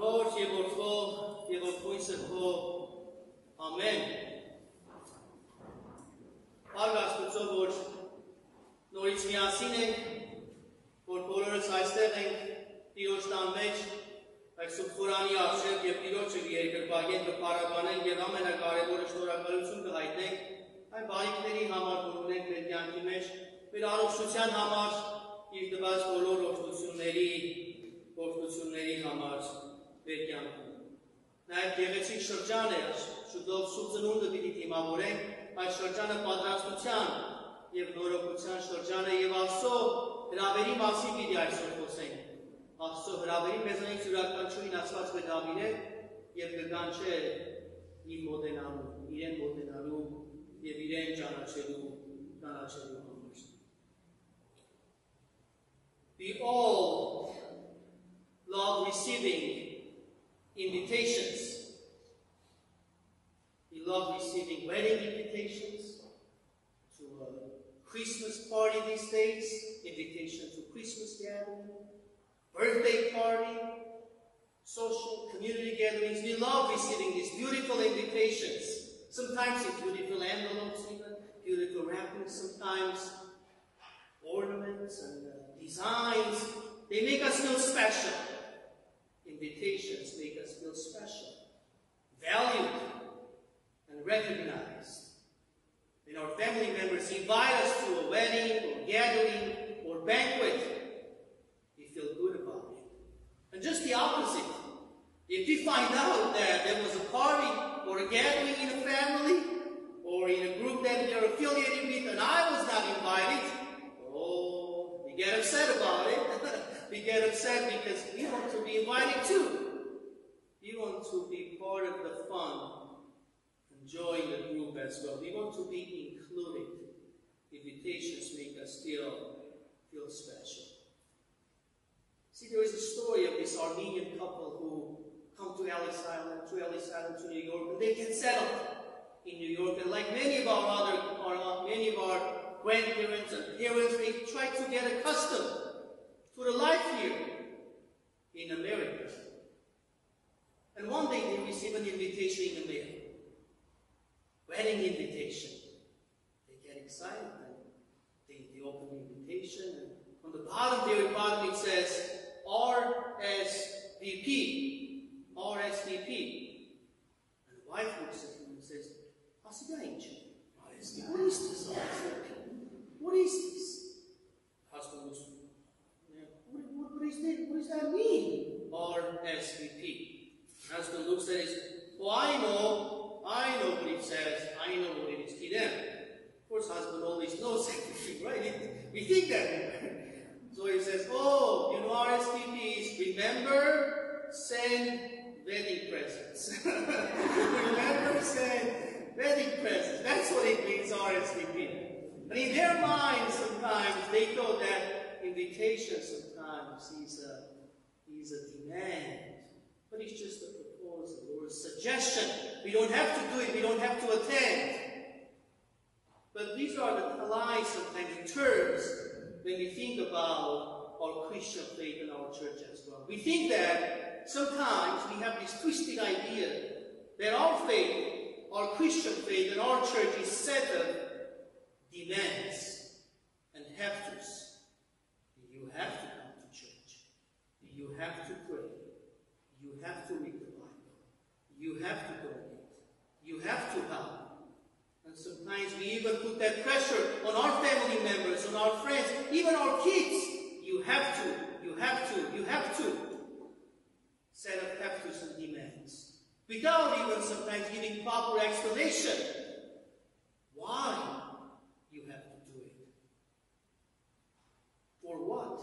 Որդոր եւ Որդվո եւ Որդույսը քո ամեն Աստծո որ նորից միասին ենք որ բոլորս այստեղ ենք Տիրոջ տան մեջ այս Սուրբխորանի արժեք եւ Տիրոջը երկրպագեն կփառաբանենք եւ ամենակարևորը շնորհակալություն կհայտնենք այն բարիքների համար որ ունենք մեր կյանքի մեջ մեր առողջության համար իր տված բոլոր օգնությունների օգնությունների համար մեր կյանքում։ Նաև գեղեցիկ շրջան է, շուտով սուրբ ծնունդը պիտի դիմավորենք, այս շրջանը պատրաստության եւ նորոգության շրջան է եւ Աստծո հրավերի մասին պիտի այսօր խոսենք։ Աստծո հրավերի մեզանից յուրաքանչյուրին ասված կդավիրե եւ կգանչե իր մոտենալու, իրեն մոտենալու եւ իրեն ճանաչելու, ճանաչելու համար։ We all love receiving invitations. We love receiving wedding invitations to a Christmas party these days, invitation to Christmas gathering, birthday party, social community gatherings. We love receiving these beautiful invitations. Sometimes it's beautiful envelopes, even beautiful wrapping. Sometimes ornaments and uh, designs. They make us feel special. Invitations special, valued, and recognized. When our family members invite us to a wedding or gathering or banquet, we feel good about it. And just the opposite. If we find out that there was a party or a gathering in a family or in a group that we are affiliated with and I was not invited, oh, we get upset about it. we get upset because we want to be invited too. We want to be part of the fun and join the group as well. We want to be included. Invitations make us feel, feel special. See, there is a story of this Armenian couple who come to Ellis Island, to Ellis Island, to New York, and they get settled in New York. And like many of our other, our, uh, many of our grandparents and parents, they try to get accustomed to the life here in America. And one day they receive an Wedding invitation. They get excited and they, they open the invitation and on the bottom there at bottom it says RSVP. RSVP. And the wife looks at him and says, How's it going, Jim? What is this RSVP? What is this? Husband looks, what, what, what, is that, what does that mean? RSVP. Husband looks at his, well, I know, I know what it says, I know what it is to them. Of course, husband always knows everything, right? We think that. so he says, oh, you know RSVP is remember, send wedding presents. remember, send wedding presents. That's what it means, RSVP. And in their minds, sometimes they thought that invitation sometimes is a, is a demand. But it's just a proposal or a suggestion. We don't have to do it, we don't have to attend. But these are the lies sometimes terms when we think about our Christian faith and our church as well. We think that sometimes we have this twisted idea that our faith, our Christian faith and our church is set demands and have tos. You have to come to church. You have to pray. You have to read the Bible. You have to donate. You have to help. And sometimes we even put that pressure on our family members, on our friends, even our kids. You have to, you have to, you have to. Set of have tos and demands. Without even sometimes giving proper explanation. Why you have to do it? For what?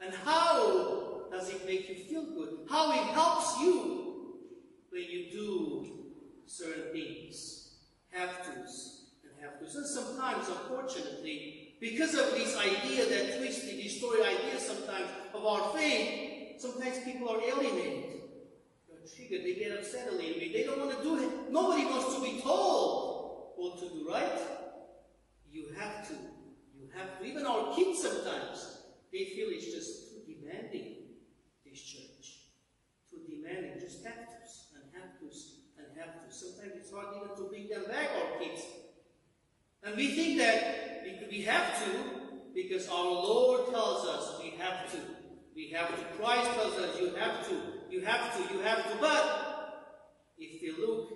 And how does it make you feel good? How it helps you when you do certain things, have tos and have tos. And sometimes, unfortunately, because of this idea that twisted, distorted idea sometimes of our faith, sometimes people are alienated triggered, they get upset a little bit. They don't want to do it. Nobody wants to be told what to do, right? You have to. You have to. Even our kids sometimes, they feel it's just too demanding, this church. Too demanding. Just have to, and have to, and have to. Sometimes it's hard even to bring them back, our kids. And we think that we have to because our Lord tells us we have to. We have to. Christ tells us you have to you have to, you have to. But if we look,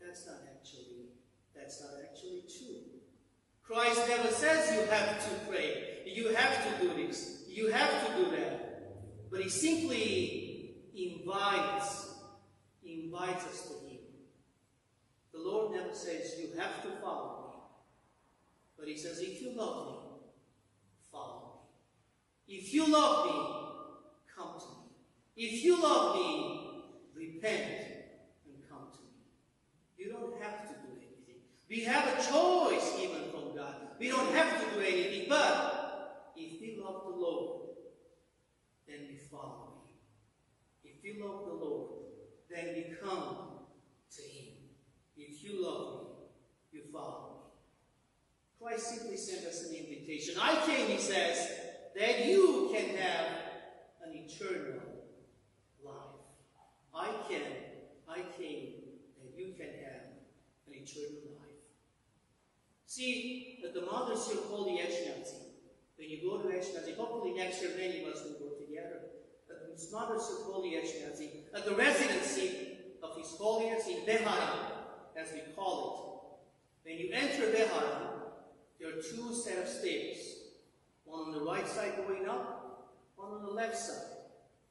that's not actually, that's not actually true. Christ never says you have to pray, you have to do this, you have to do that. But he simply invites, invites us to him. The Lord never says you have to follow me. But he says if you love me, follow me. If you love me, come to me. If you love me, repent and come to me. You don't have to do anything. We have a choice even from God. We don't have to do anything, but if we love the Lord, then we follow him. If we love the Lord, then we come to him. If you love me, you follow me. Christ simply sent us an invitation. I came, he says, that you can have an eternal life. I can, I came that you can have an eternal life. See, at the Monastery of the Etchmiadzin, when you go to Etchmiadzin, hopefully next year many of us will go together. At the Monastery of Holy Etchmiadzin, at the residency of His Holiness in Behara, as we call it. When you enter Behara, there are two set of stairs. One on the right side going up, one on the left side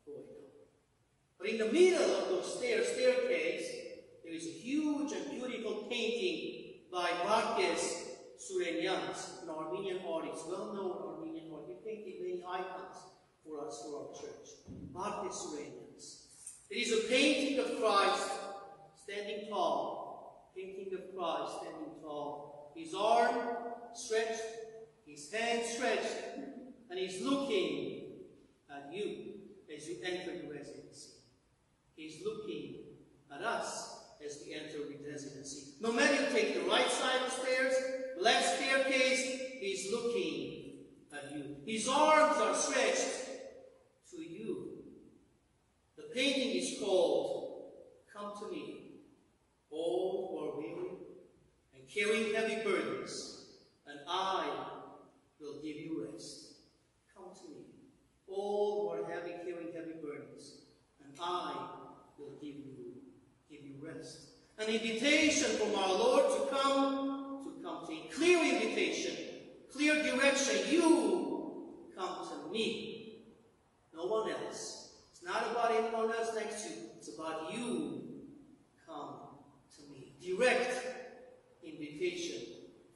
going up. But in the middle of those stairs, staircase, there is a huge and beautiful painting by Marques Surenyans, an Armenian artist, well-known Armenian artist. He painted many icons for us, for our church. Marques Surenyans. It is a painting of Christ standing tall, painting of Christ standing tall. His arm stretched, his hand stretched, and he's looking at you as you enter the residency. He's looking at us as we enter the residency. No matter you take the right side of the stairs, left staircase, he's looking at you. His arms are stretched to you. The painting is called Come to Me, all who are weary and carrying heavy burdens, and I will give you rest. Come to me, all who are heavy, carrying heavy burdens, and I will give you, give you rest. An invitation from our Lord to come, me. Clear invitation, clear direction. You come to me. No one else. It's not about anyone else next to you. It's about you. Come to me. Direct invitation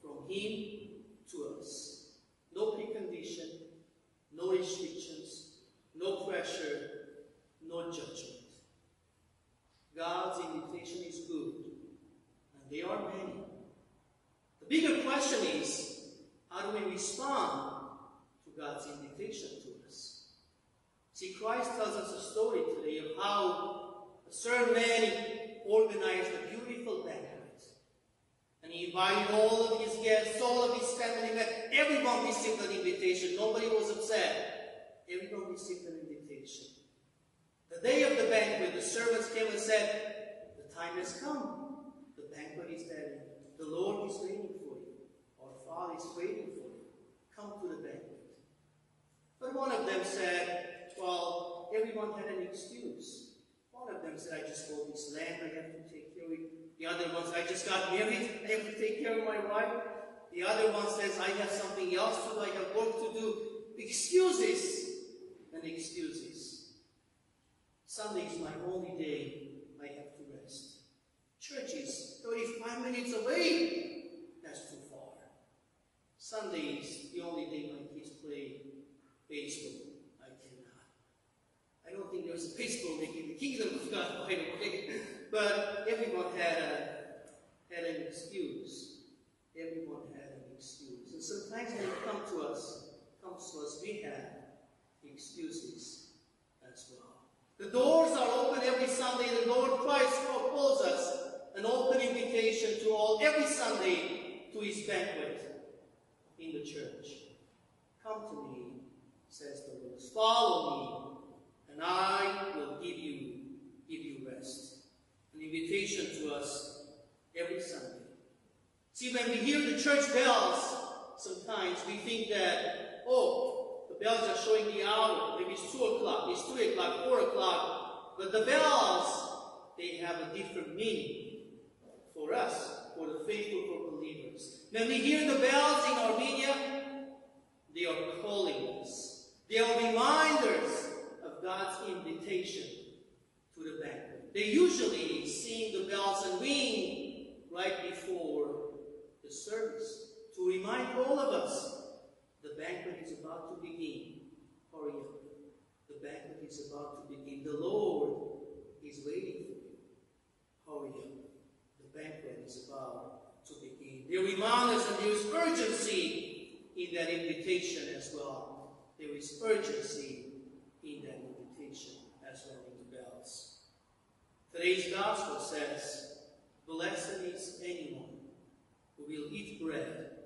from Him to us. No precondition, no restrictions, no pressure, no judgment. God's invitation is good, and there are many. The bigger question is, how do we respond to God's invitation to us? See, Christ tells us a story today of certain man organized a beautiful banquet. And he invited all of his guests, all of his family members. Everyone received an invitation. Nobody was upset. Everyone received an invitation. The day of the banquet, the servants came and said, The time has come. The banquet is ready. The Lord is waiting for you. Our Father is waiting for you. Come to the banquet. But one of them said, Well, everyone had an excuse. One said, I just bought this land, I have to take care of it. The other one I just got married, I have to take care of my wife. The other one says, I have something else to do, I have work to do. Excuses and excuses. Sunday is my only day I have to rest. Church is 35 minutes away. That's too far. Sunday is the only day my kids play baseball. There's a peaceful in the kingdom of God, by the. But everyone had a had an excuse. Everyone had an excuse. And sometimes when it comes to us, comes to us, we have excuses as well. The doors are open every Sunday. The Lord Christ calls us an open invitation to all every Sunday to his banquet in the church. Come to me, says the Lord. Follow me, and I will give you, give you rest. An invitation to us every Sunday. See, when we hear the church bells, sometimes we think that, oh, the bells are showing the hour. Maybe it's 2 o'clock, it's 3 o'clock, 4 o'clock. But the bells, they have a different meaning for us, for the faithful, for believers. When we hear the bells in Armenia, they are calling us. They are reminders God's invitation to the banquet. They usually sing the bells and ring right before the service to remind all of us the banquet is about to begin. Hurry up. The banquet is about to begin. The Lord is waiting for you. Hurry up. The banquet is about to begin. They remind us that there is urgency in that invitation as well. There is urgency in that as well in the bells. Today's gospel says, Blessed is anyone who will eat bread